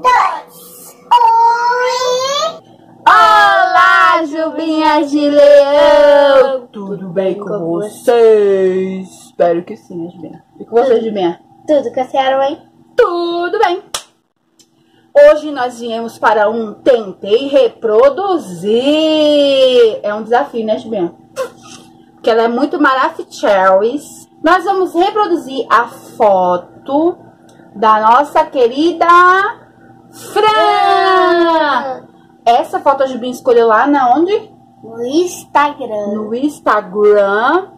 dois, um Olá, Jubinhas de Leão! Tudo bem com vocês? Espero que sim, Jubinha? E com vocês, Jubinha? Tudo com senhora, hein? Tudo bem! Hoje nós viemos para um Tentei Reproduzir. É um desafio, né, Jubinha? Porque ela é muito maravilhosa. Nós vamos reproduzir a foto da nossa querida Fran. Essa foto a Jubinha escolheu lá na onde? No Instagram. No Instagram.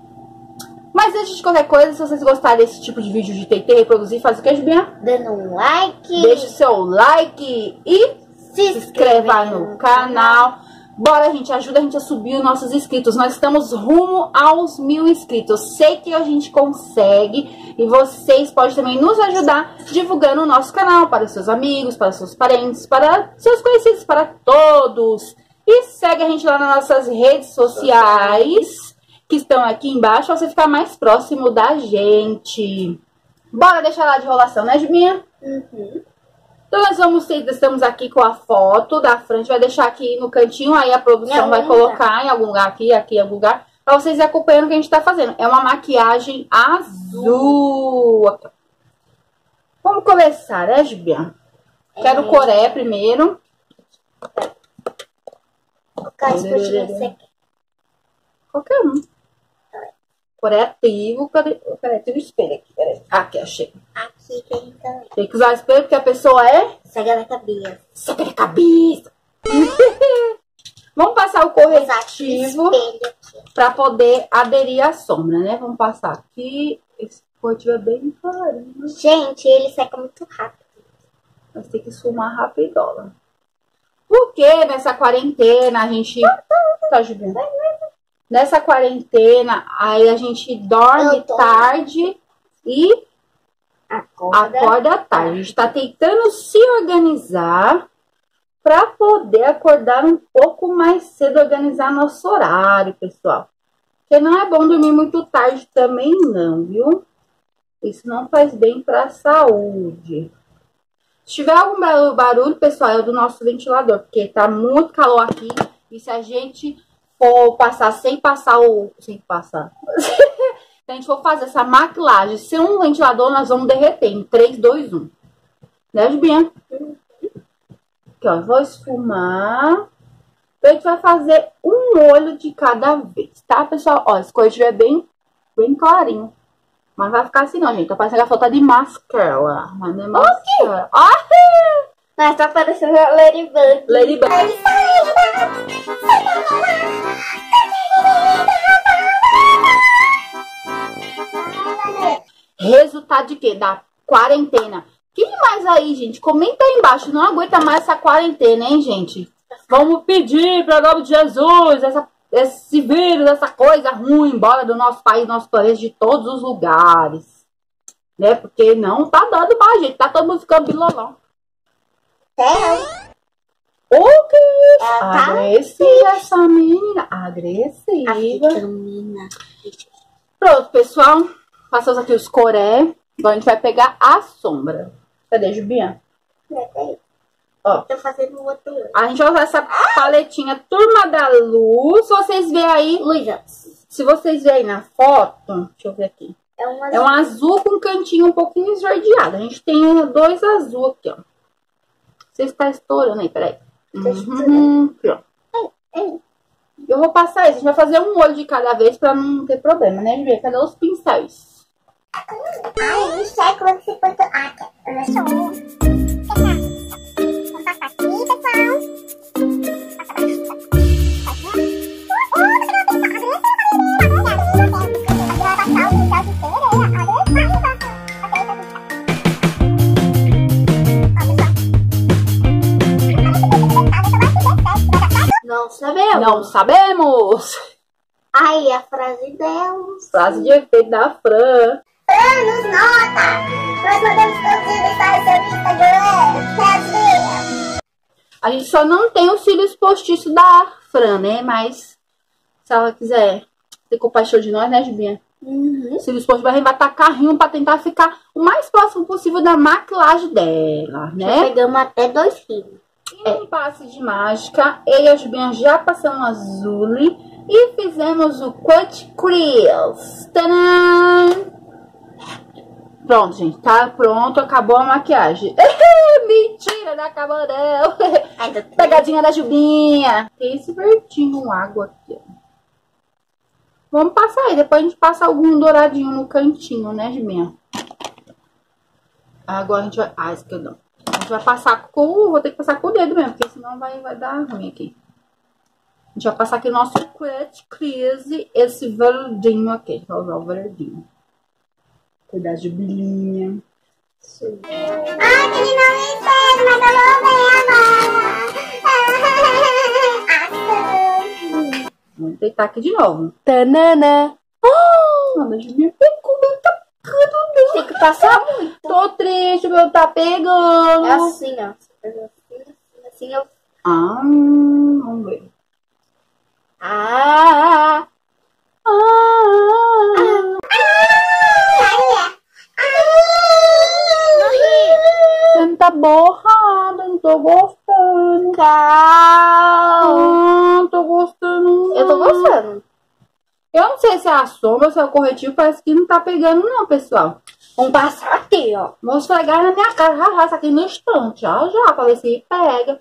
Mas antes de qualquer coisa, se vocês gostarem desse tipo de vídeo de TT reproduzir, faz o que, Jubinha? Dando um like. Deixa o seu like e se inscreva no canal. Bora, gente, ajuda a gente a subir os nossos inscritos. Nós estamos rumo aos mil inscritos. Sei que a gente consegue e vocês podem também nos ajudar divulgando o nosso canal para seus amigos, para seus parentes, para seus conhecidos, para todos. E segue a gente lá nas nossas redes sociais, que estão aqui embaixo, para você ficar mais próximo da gente. Bora deixar lá de enrolação, né, Juminha? Uhum. Então nós vamos ter, estamos aqui com a foto da gente vai deixar aqui no cantinho, aí a produção Em vai colocar em algum lugar aqui, aqui em algum lugar, pra vocês ir acompanhando o que a gente tá fazendo. É uma maquiagem azul. Ó. Vamos começar, né? Quero É. coré primeiro. Qual esportivo você quer? Qualquer um. Coré ativo, cadê? Peraí, tem o espelho aqui, peraí. Aqui, achei. Aqui tem também. Tem que usar espelho porque a pessoa é... Na cabeça. Saca da cabeça. Vamos passar o corretivo. Pra poder aderir à sombra, né? Vamos passar aqui. Esse corretivo é bem clarinho. Gente, ele seca muito rápido. Mas tem que esfumar rapidola. Porque nessa quarentena a gente. Tá, Juliana? Nessa quarentena, aí a gente dorme tarde e Acorda. acorda tarde. A gente tá tentando se organizar para poder acordar um pouco mais cedo, organizar nosso horário, pessoal. Porque não é bom dormir muito tarde também, não, viu? Isso não faz bem para a saúde. Se tiver algum ba- barulho, pessoal, é do nosso ventilador, porque tá muito calor aqui. E se a gente for passar sem passar o. Sem passar. Se a gente for fazer essa maquilagem sem um ventilador, nós vamos derreter em 3, 2, 1. Né, Jubinha? Aqui, ó. Vou esfumar. Então, a gente vai fazer um olho de cada vez, tá, pessoal? Ó, esse corretivo é bem, bem clarinho. Mas vai ficar assim não, gente. Tá parecendo que a foto de máscara. Mas não é máscara. Ah! Mas tá parecendo a Ladybug. Ladybug. Resultado de quê? Da quarentena. Quem mais aí, gente? Comenta aí embaixo. Não aguenta mais essa quarentena, hein, gente? Vamos pedir para nome de Jesus essa, esse vírus, essa coisa ruim, embora do nosso país, nosso planeta, de todos os lugares. Né? Porque não tá dando mais, gente. Tá todo mundo ficando bilolão. É, O que é isso? Tá Agressiva essa menina. Agressiva. vitamina. Pronto, pessoal. Passamos aqui os coré. Agora a gente vai pegar a sombra. Cadê, Jubian? Ó. Tô fazendo o outro. A gente vai usar essa paletinha Turma da Luz. Se vocês verem aí, Luísa. se vocês verem aí na foto, deixa eu ver aqui. É um É um azul com um cantinho um pouquinho esverdeado. A gente tem dois azul aqui, ó. Você está estourando aí, peraí. Uhum, aqui, ó. Eu vou passar isso. A gente vai fazer um olho de cada vez pra não ter problema, né, Julia? Cadê os pincéis? Ai. Ah, aqui. Olha só. Vou passar aqui, pessoal. Não sabemos. Não sabemos! Aí, a frase dela. Frase de efeito da Fran. Nos nota! Nós podemos Instagram. A gente só não tem os cílios postiços da Fran, né? Mas se ela quiser ter compaixão de nós, né, Jubinha? Uhum. Cílios gente vai tacar carrinho pra tentar ficar o mais próximo possível da maquilagem dela, Já né? pegamos até dois quilos. E no passe de mágica, eu e a Jubinha já passamos azul e fizemos o Cut Crease. Tadã! Pronto, gente, tá pronto, acabou a maquiagem. Mentira, não acabou não. Ainda tem. Pegadinha da Jubinha. Tem esse verdinho água aqui, ó. Vamos passar aí, depois a gente passa algum douradinho no cantinho, né, Jubinha? Agora a gente vai... Ah, esse aqui eu não. A gente vai passar com... Vou ter que passar com o dedo mesmo, porque senão vai, vai dar ruim aqui. A gente vai passar aqui o nosso Cut Crease, esse verdinho aqui. A gente vai usar o verdinho. Cuidar de bilinha. Ai, que ele não me fez, mas eu vou ver agora. Vamos deitar aqui de novo. Tanana. Mano, a Jubinha pegou, meu tá pegando, meu. Tem que passar muito. Tô triste, meu tá pegando. É assim, ó. Assim, assim, assim, eu... Ah, vamos ver. Ah, Ah, você não tá borrado, não tô gostando. calma. Ah, tô gostando. Eu tô não. gostando. Eu não sei se é a sombra, se é o corretivo, parece que não tá pegando não, pessoal. Vamos passar aqui, ó. Vou esfregar na minha cara, já, já, aqui no instante, já, já, pra ver se pega.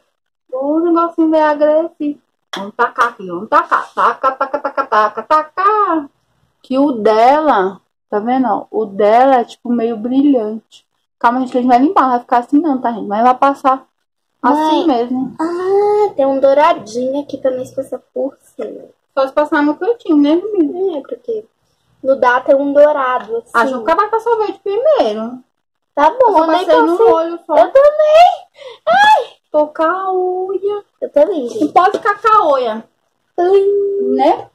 O negocinho meio agressivo. Vamos tacar aqui, vamos tacar. Taca, taca, taca, taca, taca. Que o dela, tá vendo? ó? O dela é tipo meio brilhante. Calma, gente, a gente vai limpar, não vai ficar assim não, tá, gente? Mas vai passar assim Mãe. mesmo. Ah, tem um douradinho aqui também se passar por cima. Só se passar no cantinho, né, menina? É, porque no dá tem um dourado, assim. O cara vai passar o verde primeiro. Tá bom, Eu nem passei no olho só. Eu também. Tocar a unha. Eu também, Não gente. pode ficar com a unha. né?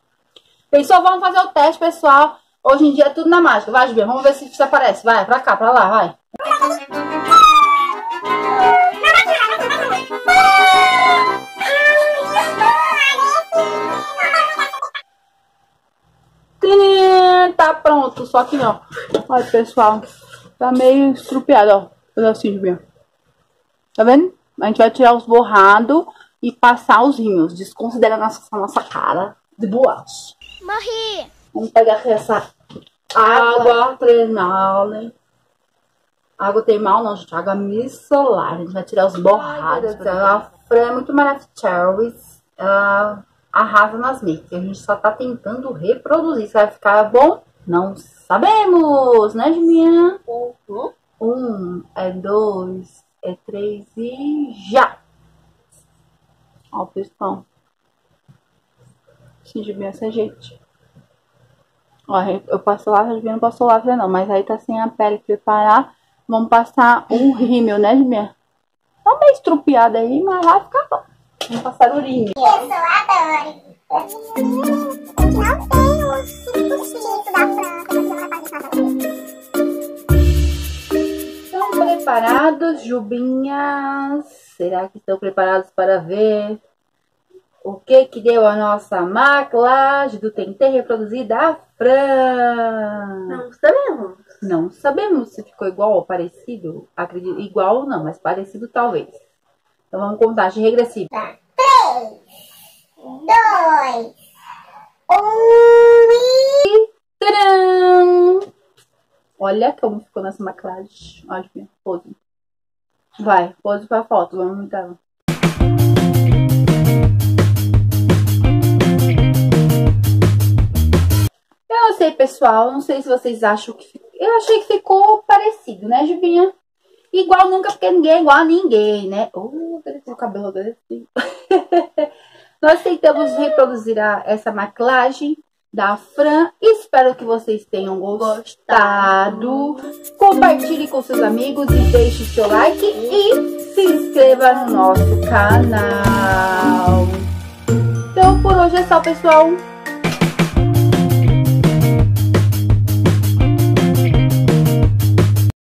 Pessoal, vamos fazer o teste, pessoal. Hoje em dia é tudo na mágica. Vai, Julia, vamos ver se isso aparece. Vai, pra cá, pra lá, vai. Só que não. Olha, pessoal, tá meio estrupiado, ó. Olha assim, Julia. Tá vendo? A gente vai tirar os borrados e passar os rímels. Desconsidera a nossa, a nossa cara de boate. Morri! Vamos pegar aqui essa água termal, né? Água termal não, gente. Água micelar. A gente vai tirar os borrados. Deus do céu. A Fran é muito maravilhosa. Ela arrasa nas makes. A gente só tá tentando reproduzir. Se vai ficar bom, não sabemos, né, Juliana? Uhum. Um, é dois, é três e já! Ó, o pistão. Sim, Juliana, essa gente. Ó, eu passo lá, a Juliana não passou lá, não, mas aí tá sem a pele preparar. Vamos passar um rímel, né, Juliana? Tá meio estrupiado aí, mas vai ficar bom. Vamos passar o rímel. Eu sou a Dori. Não os 5% da Estão preparados, Jubinhas? Será que estão preparados para ver o que que deu a nossa maquilagem do Tentei Reproduzir da Fran? Não sabemos. Não sabemos se ficou igual ou parecido. Acredito, igual não, mas parecido talvez. Então vamos contagem regressiva. Três, um! Olha como ficou nossa maquilagem. Olha, minha pose. Vai, pose pra foto. Vamos então. Eu não sei, pessoal. Não sei se vocês acham que. Eu achei que ficou parecido, né, Juvinha? Igual nunca, porque ninguém é igual a ninguém, né? Cresceu o cabelo agressivo. Nós tentamos reproduzir a- essa maquilagem da Fran. Espero que vocês tenham gostado. Compartilhe com seus amigos e deixe seu like e se inscreva no nosso canal. Então por hoje é só, pessoal.